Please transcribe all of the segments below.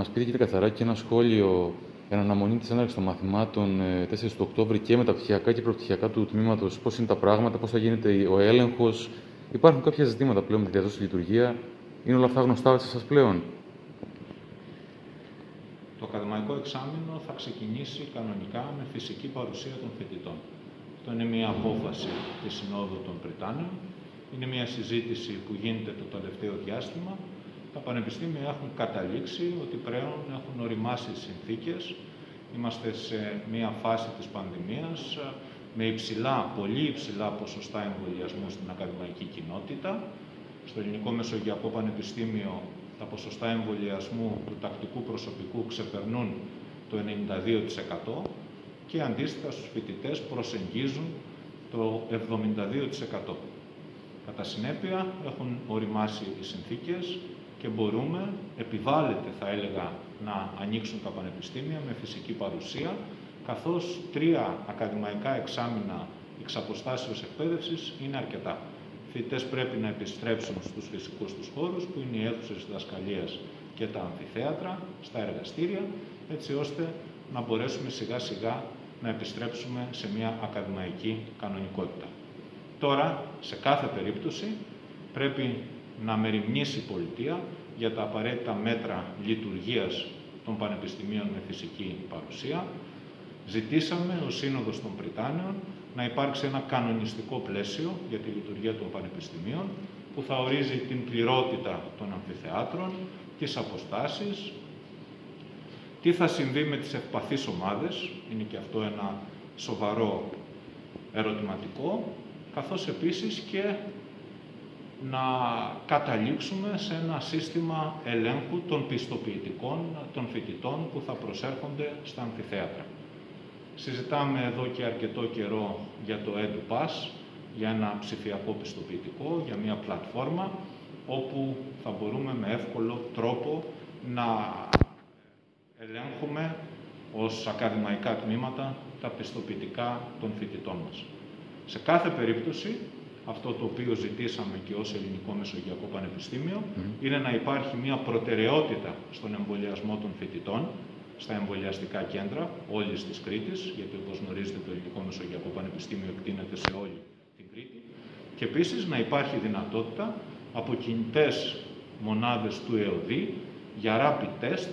μας πείτε, κύριε Καθαράκη, ένα σχόλιο εν αναμονή της έναρξης των μαθημάτων 4 του Οκτώβρη και με τα πτυχιακά και προπτυχιακά του τμήματος, πώς είναι τα πράγματα, πώς θα γίνεται ο έλεγχος. Υπάρχουν κάποια ζητήματα πλέον με τη διαδόση λειτουργία. Είναι όλα αυτά γνωστά σε εσάς πλέον; Το ακαδημαϊκό εξάμεινο θα ξεκινήσει κανονικά με φυσική παρουσία των φοιτητών. Αυτό είναι μια απόφαση της Συνόδου των Πριτάνεων. Είναι μια συζήτηση που γίνεται το τελευταίο διάστημα. Τα πανεπιστήμια έχουν καταλήξει ότι πλέον έχουν οριμάσει συνθήκες. Είμαστε σε μια φάση της πανδημίας με υψηλά, πολύ υψηλά ποσοστά εμβολιασμού στην ακαδημαϊκή κοινότητα. Στο Ελληνικό Μεσογειακό Πανεπιστήμιο τα ποσοστά εμβολιασμού του τακτικού προσωπικού ξεπερνούν το 92% και αντίστοιχα στους φοιτητές προσεγγίζουν το 72%. Κατά συνέπεια έχουν οριμάσει οι συνθήκες και μπορούμε, επιβάλλεται θα έλεγα, να ανοίξουν τα πανεπιστήμια με φυσική παρουσία, καθώς τρία ακαδημαϊκά εξάμεινα εξ αποστάσεως εκπαίδευσης είναι αρκετά φοιτητές πρέπει να επιστρέψουν στους φυσικούς τους χώρους, που είναι οι αίθουσες διδασκαλίας και τα αμφιθέατρα, στα εργαστήρια, έτσι ώστε να μπορέσουμε σιγά σιγά να επιστρέψουμε σε μια ακαδημαϊκή κανονικότητα. Τώρα, σε κάθε περίπτωση, πρέπει να μεριμνήσει η πολιτεία για τα απαραίτητα μέτρα λειτουργίας των πανεπιστημίων με φυσική παρουσία. Ζητήσαμε ο Σύνοδος των Πριτάνεων να υπάρξει ένα κανονιστικό πλαίσιο για τη λειτουργία των πανεπιστημίων που θα ορίζει την πληρότητα των αμφιθεάτρων, τις αποστάσεις, τι θα συμβεί με τις ευπαθείς ομάδες, είναι και αυτό ένα σοβαρό ερωτηματικό, καθώς επίσης και να καταλήξουμε σε ένα σύστημα ελέγχου των πιστοποιητικών των φοιτητών που θα προσέρχονται στα αμφιθέατρα. Συζητάμε εδώ και αρκετό καιρό για το EduPass, για ένα ψηφιακό πιστοποιητικό, για μια πλατφόρμα, όπου θα μπορούμε με εύκολο τρόπο να ελέγχουμε ως ακαδημαϊκά τμήματα τα πιστοποιητικά των φοιτητών μας. Σε κάθε περίπτωση, αυτό το οποίο ζητήσαμε και ως Ελληνικό Μεσογειακό Πανεπιστήμιο, είναι να υπάρχει μια προτεραιότητα στον εμβολιασμό των φοιτητών, στα εμβολιαστικά κέντρα όλης της Κρήτης, γιατί όπως γνωρίζετε το Ελληνικό Μεσογειακό Πανεπιστήμιο εκτείνεται σε όλη την Κρήτη. Και επίσης να υπάρχει δυνατότητα από κινητέ μονάδες του ΕΟΔΗ για rapid test,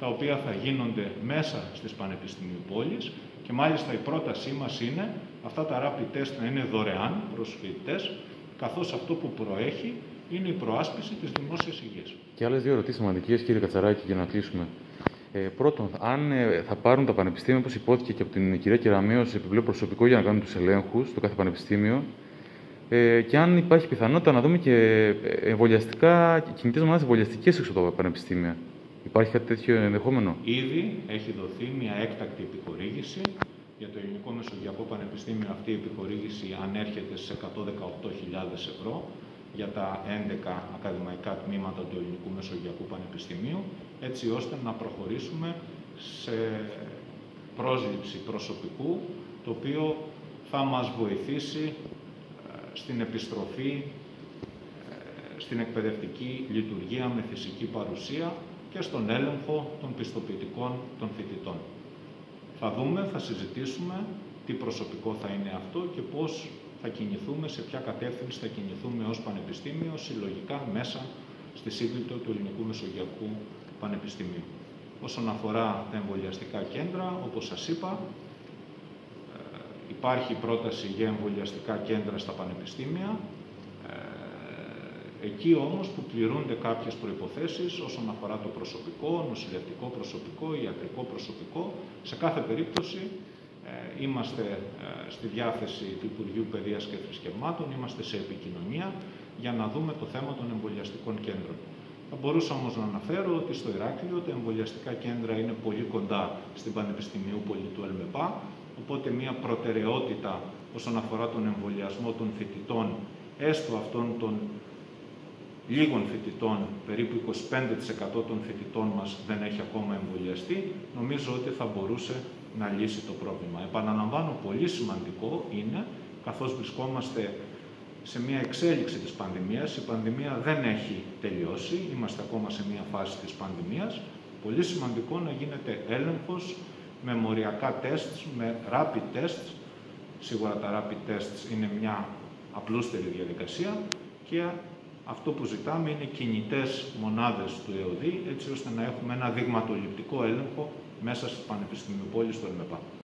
τα οποία θα γίνονται μέσα στις πανεπιστημίου πόλεις και μάλιστα η πρότασή μας είναι αυτά τα rapid test να είναι δωρεάν προς φοιτητές, καθώς αυτό που προέχει είναι η προάσπιση της δημόσιας υγείας. Και άλλες δύο ερωτήσεις σημαντικές, κύριε Κατσαράκη, για να κλείσουμε. Ε, πρώτον, αν ε, θα πάρουν τα πανεπιστήμια, όπως υπόθηκε και από την κυρία Κεραμέο, επιπλέον προσωπικό για να κάνουν τους ελέγχους στο κάθε πανεπιστήμιο, ε, και αν υπάρχει πιθανότητα να δούμε και ε, εμβολιαστικά, κινητές μονάδε εμβολιαστικές έξω από τα πανεπιστήμια. Υπάρχει κάτι τέτοιο ενδεχόμενο; Ήδη έχει δοθεί μια έκτακτη επιχορήγηση για το Ελληνικό Μεσογειακό Πανεπιστήμιο. Αυτή η επιχορήγηση ανέρχεται σε 118.000 ευρώ για τα 11 ακαδημαϊκά τμήματα του Ελληνικού Μεσογειακού Πανεπιστημίου, έτσι ώστε να προχωρήσουμε σε πρόσληψη προσωπικού, το οποίο θα μας βοηθήσει ε, στην επιστροφή ε, στην εκπαιδευτική λειτουργία με φυσική παρουσία και στον έλεγχο των πιστοποιητικών των φοιτητών. Θα δούμε, θα συζητήσουμε τι προσωπικό θα είναι αυτό και πώς θα κινηθούμε, σε ποια κατεύθυνση θα κινηθούμε ως Πανεπιστήμιο συλλογικά μέσα στη σύγκλιτο του Ελληνικού Μεσογειακού Πανεπιστημίου. Όσον αφορά τα εμβολιαστικά κέντρα, όπως σας είπα, ε, υπάρχει πρόταση για εμβολιαστικά κέντρα στα πανεπιστήμια. Ε, εκεί όμως που πληρούνται κάποιες προϋποθέσεις όσον αφορά το προσωπικό, νοσηλευτικό προσωπικό, ιατρικό προσωπικό, σε κάθε περίπτωση ε, είμαστε ε, στη διάθεση του Υπουργείου Παιδείας και Θρησκευμάτων, είμαστε σε επικοινωνία για να δούμε το θέμα των εμβολιαστικών κέντρων. Θα μπορούσα όμως να αναφέρω ότι στο Ηράκλειο τα εμβολιαστικά κέντρα είναι πολύ κοντά στην Πανεπιστημίου Πολή του ΕΛΜΕΠΑ, οπότε μια προτεραιότητα όσον αφορά τον εμβολιασμό των φοιτητών, έστω αυτών των λίγων φοιτητών, περίπου 25% των φοιτητών μας δεν έχει ακόμα εμβολιαστεί, νομίζω ότι θα μπορούσε να λύσει το πρόβλημα. Επαναλαμβάνω, πολύ σημαντικό είναι, καθώς βρισκόμαστε σε μια εξέλιξη της πανδημίας, η πανδημία δεν έχει τελειώσει, είμαστε ακόμα σε μια φάση της πανδημίας, Πολύ σημαντικό να γίνεται έλεγχος με μοριακά τεστς, με rapid tests. Σίγουρα τα rapid tests είναι μια απλούστερη διαδικασία και αυτό που ζητάμε είναι κινητές μονάδες του ΕΟΔΗ, έτσι ώστε να έχουμε ένα δειγματοληπτικό έλεγχο μέσα στις πανεπιστημιοπόλεις του ΕΛΜΕΠΑ.